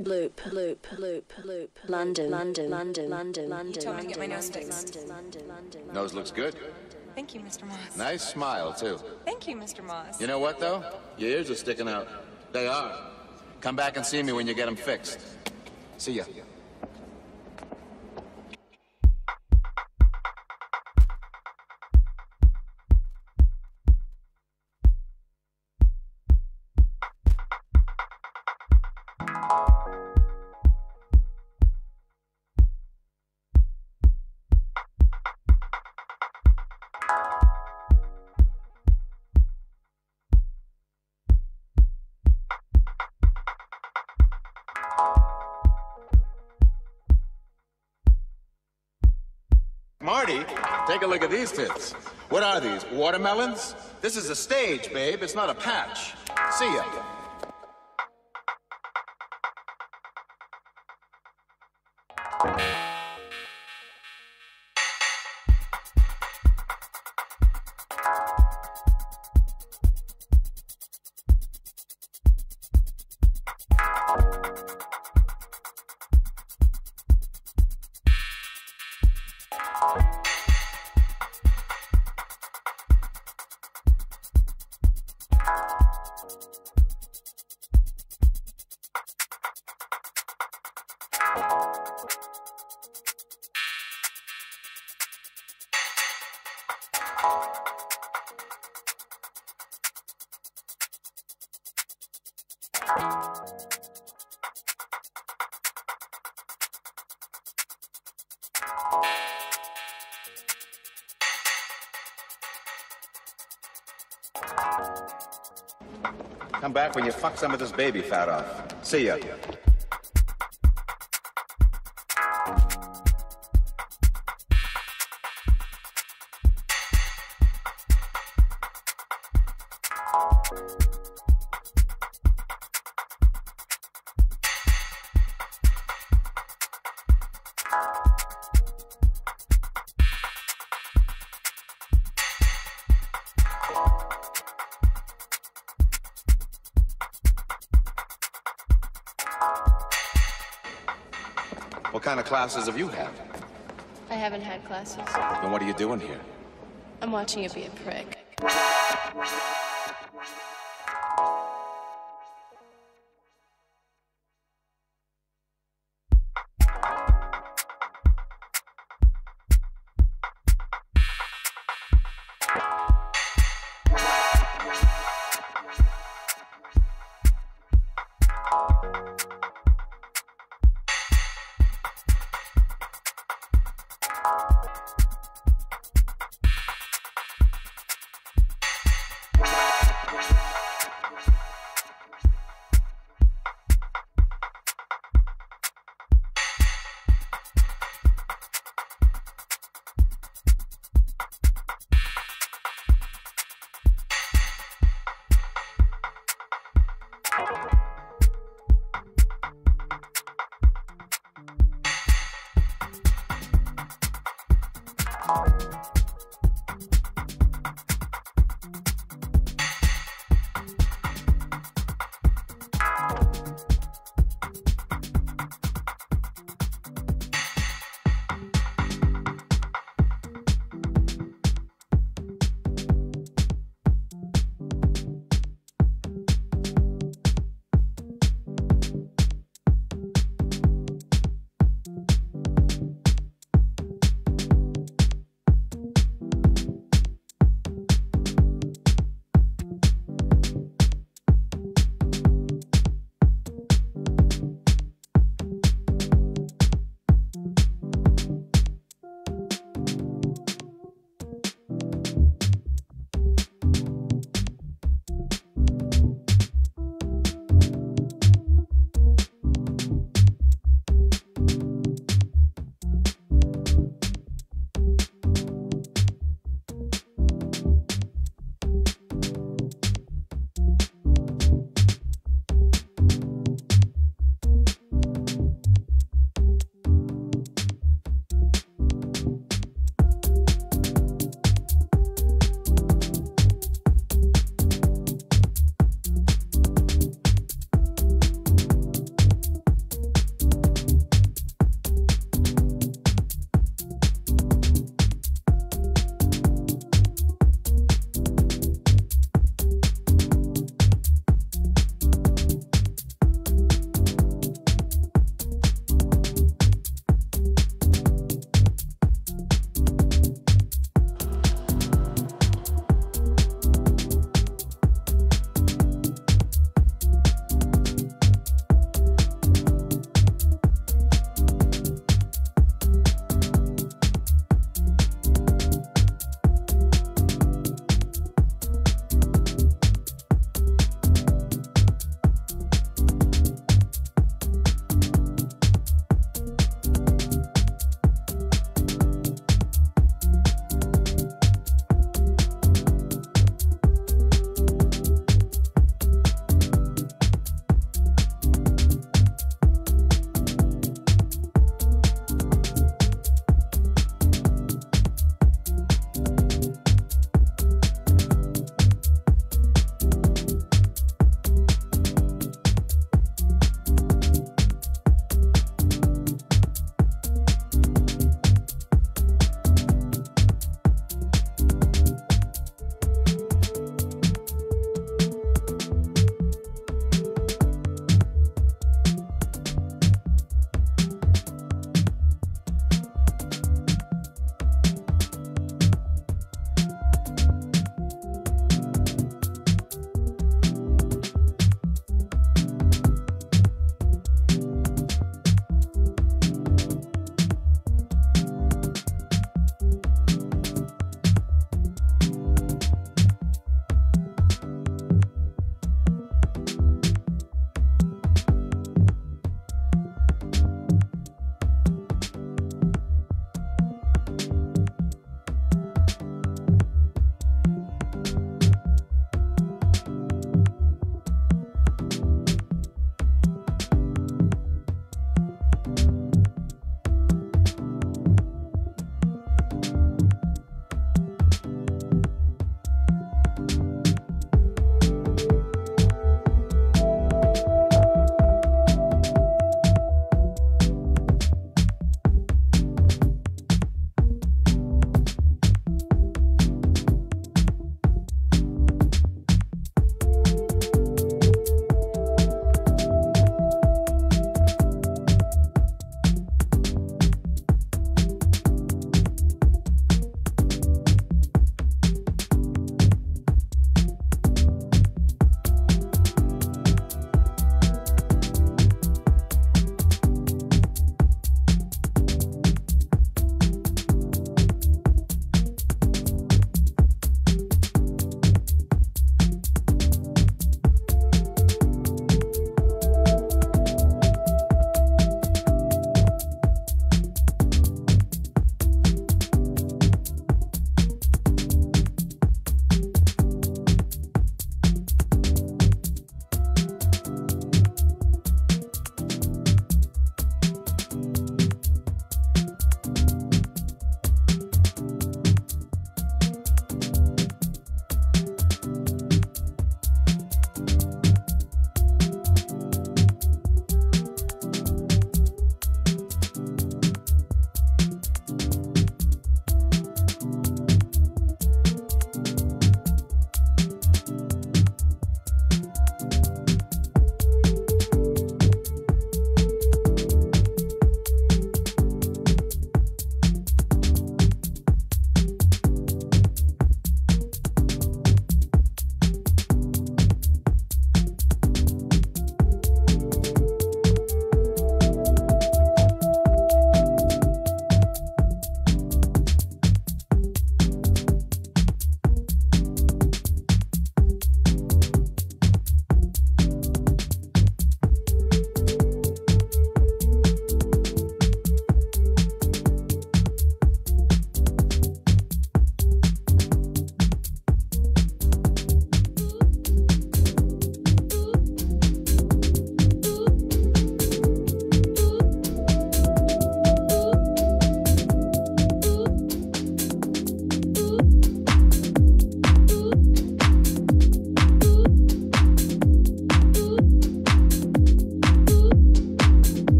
loop, loop, loop, loop, London, London, London, London, London. told me to get my nose fixed. London, London, London. Nose looks good. Thank you, Mr. Moss. Nice smile, too. Thank you, Mr. Moss. You know what, though? Your ears are sticking out. They are. Come back and see me when you get them fixed. See ya. What are these, watermelons? This is a stage, babe. It's not a patch. See ya. Come back when you fuck some of this baby fat off. See ya. Classes have you had? I haven't had classes. Then what are you doing here? I'm watching you be a prick.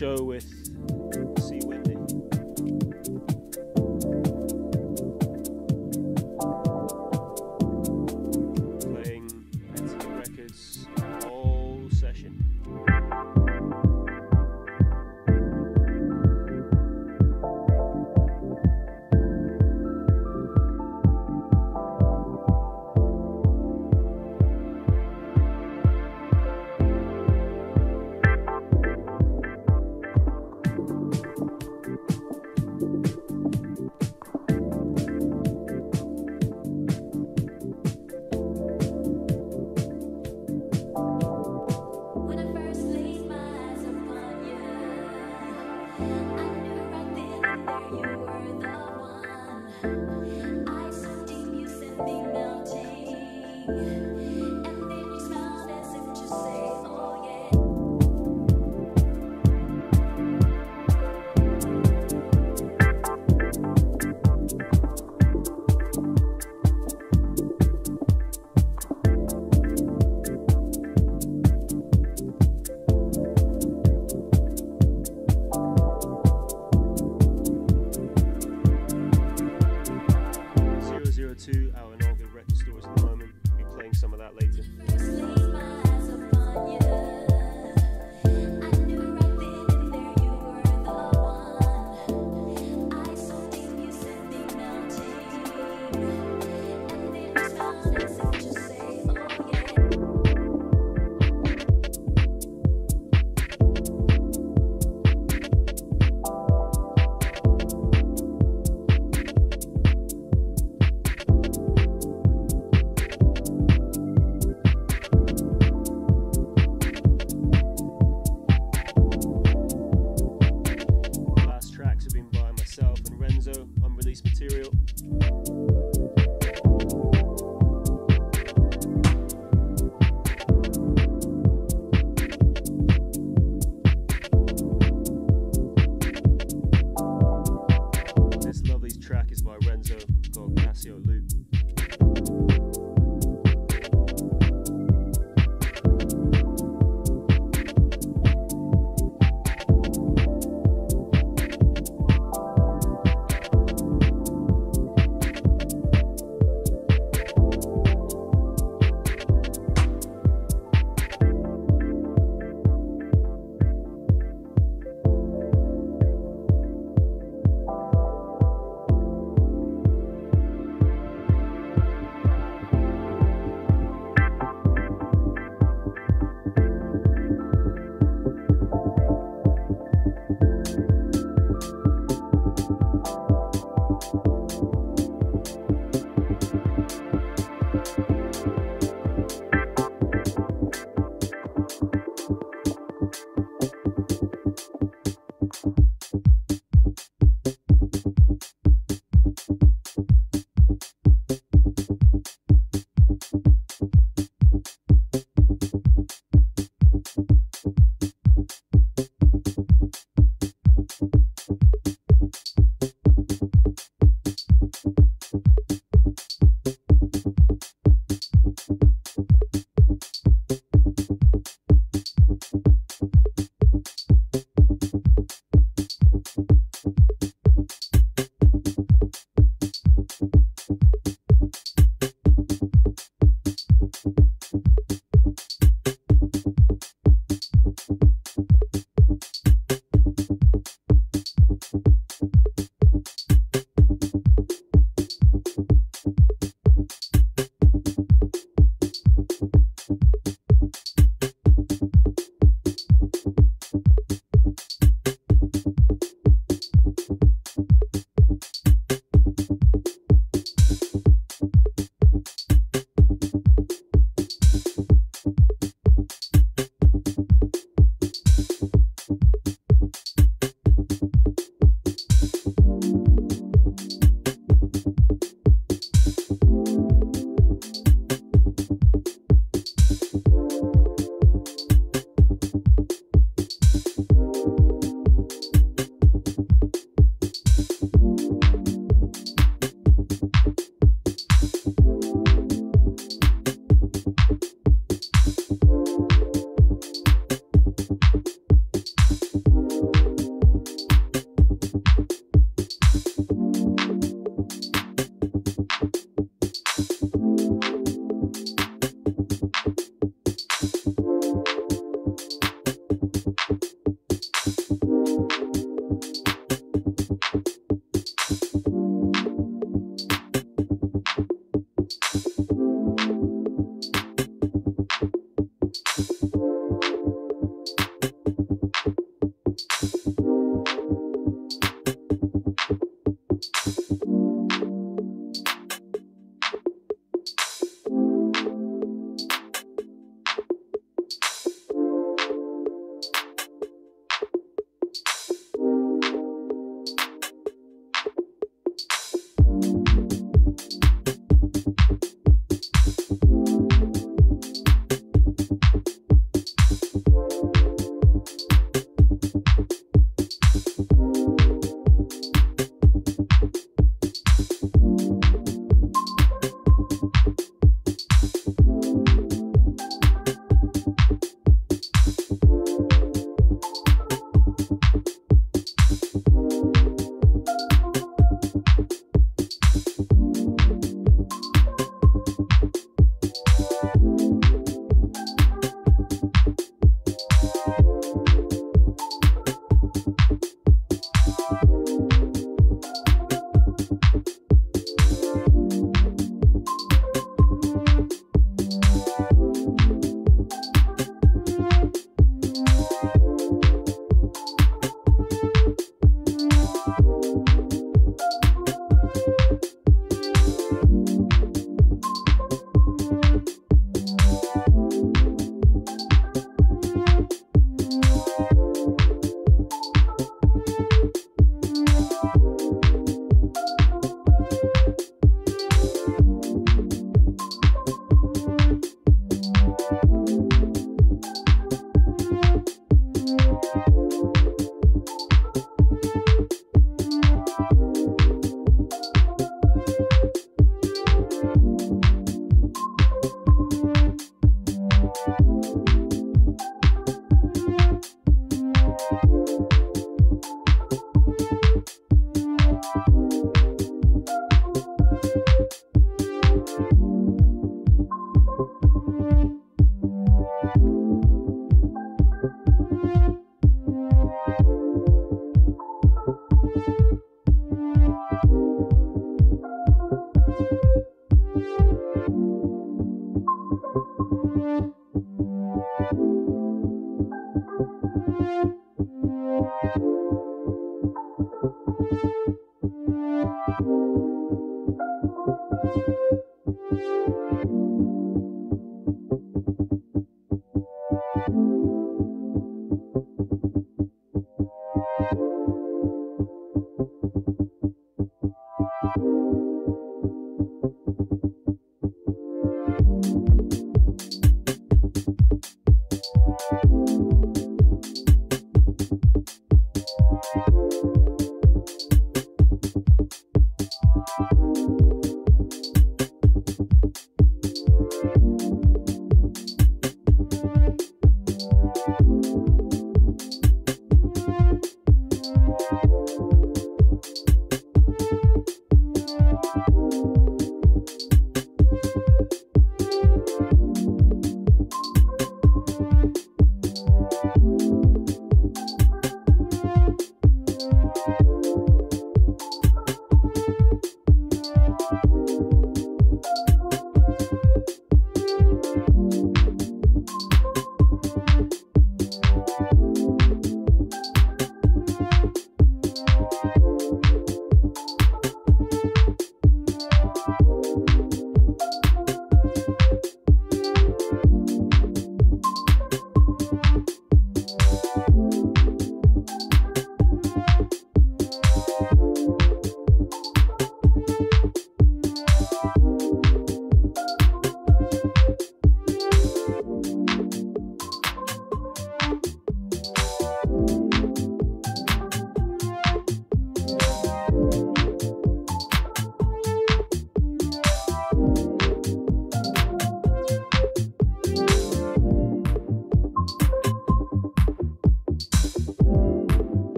Show with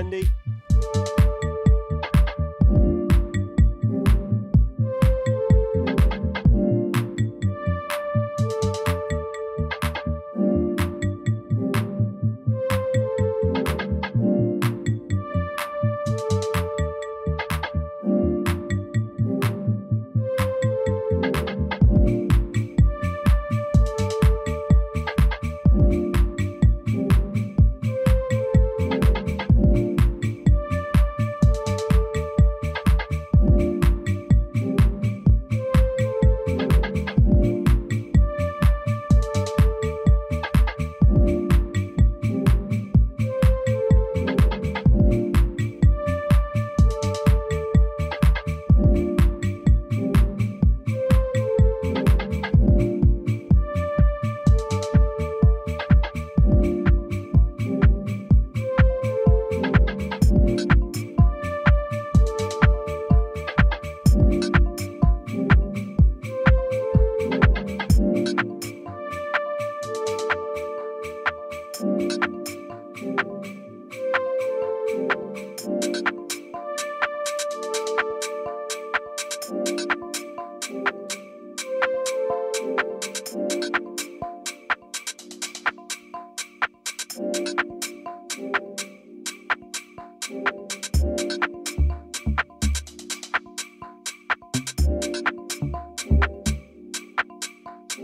Wendy.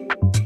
Bims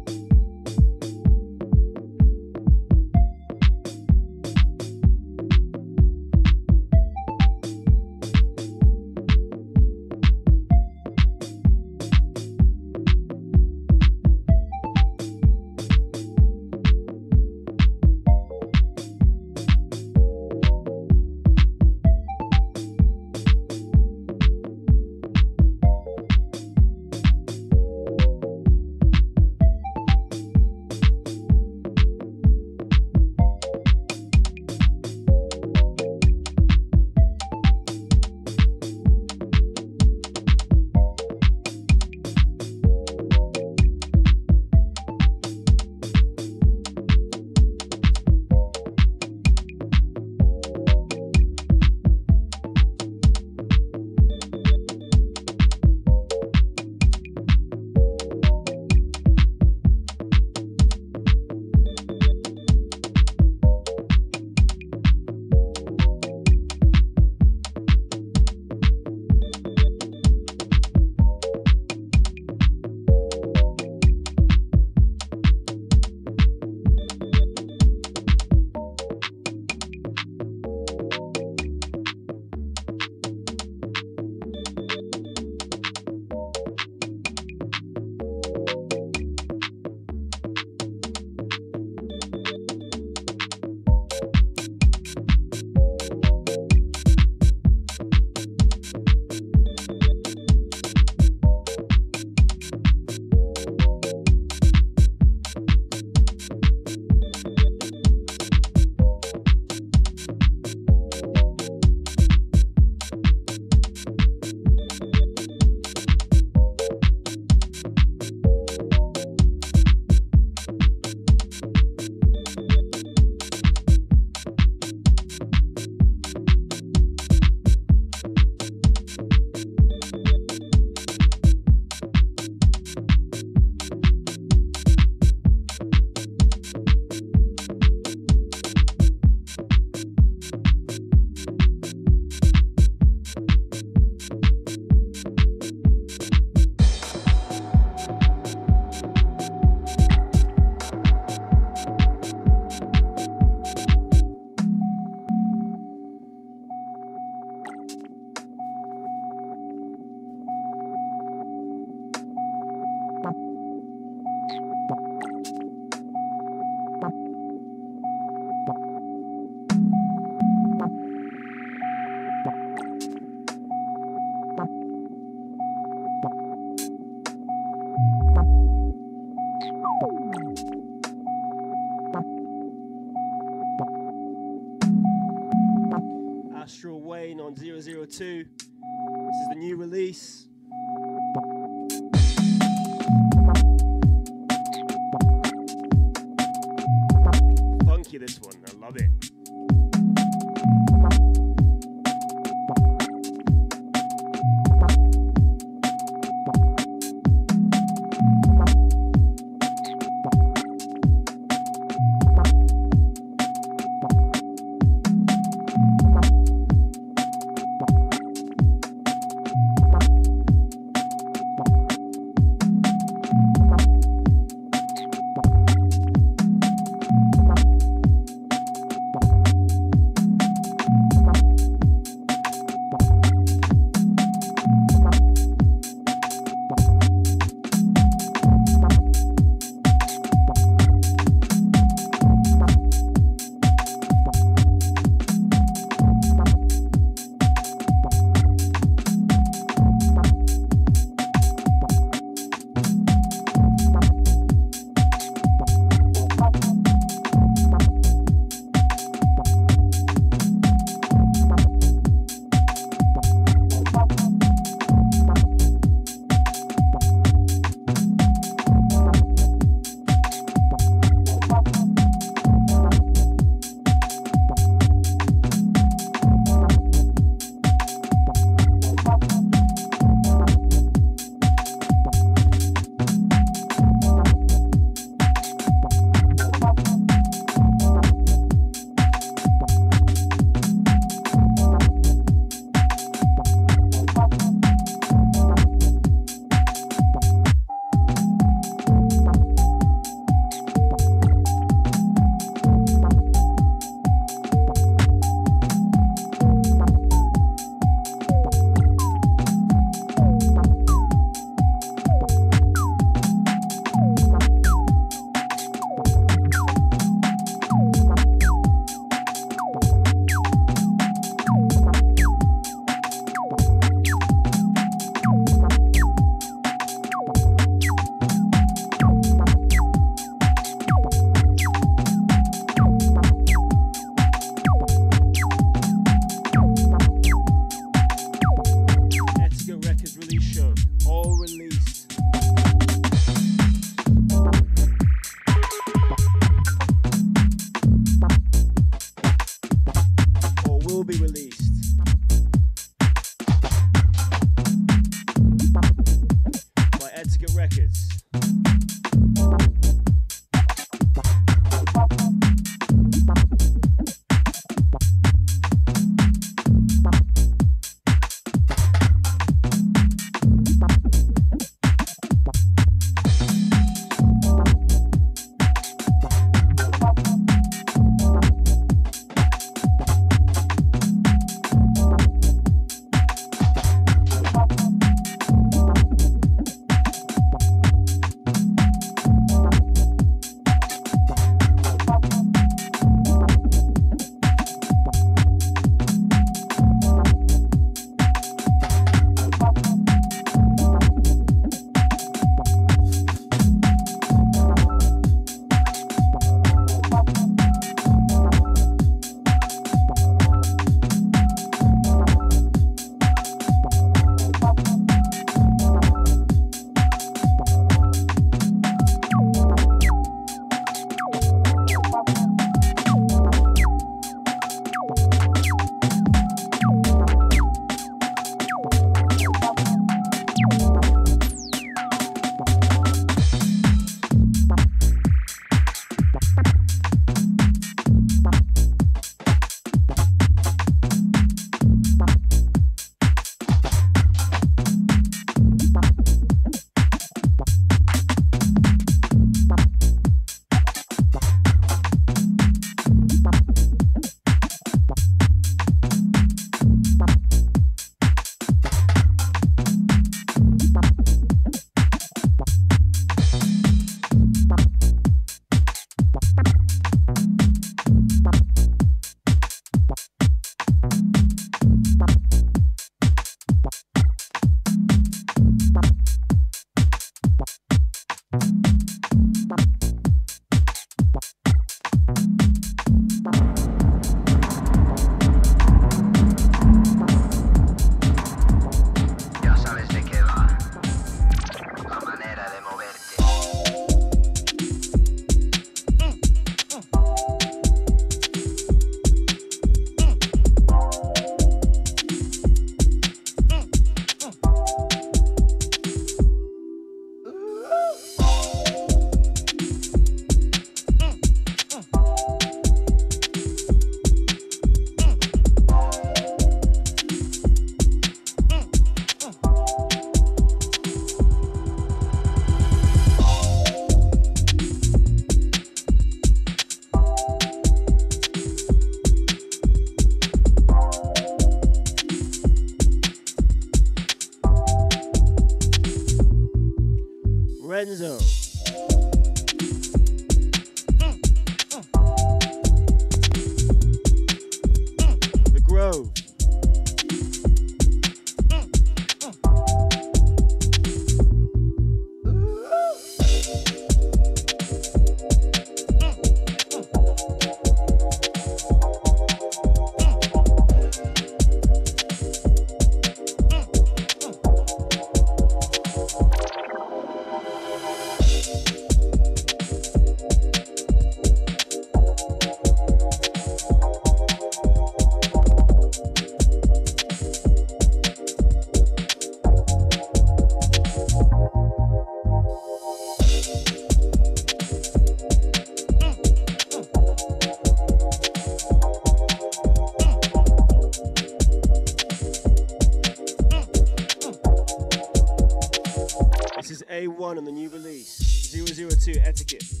on the new release 002 Etiket.